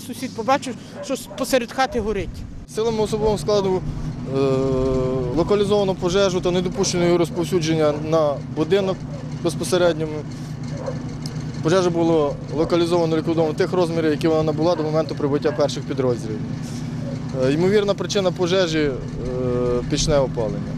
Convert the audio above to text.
Сусід побачив, що посеред хати горить. Силами особового складу е, локалізовано пожежу та недопущено її розповсюдження на будинок безпосередньо. Пожежа було локалізовано ліквідовано тих розмірів, які вона набула до моменту прибуття перших підрозділів. Е, ймовірна причина пожежі е, пічне опалення.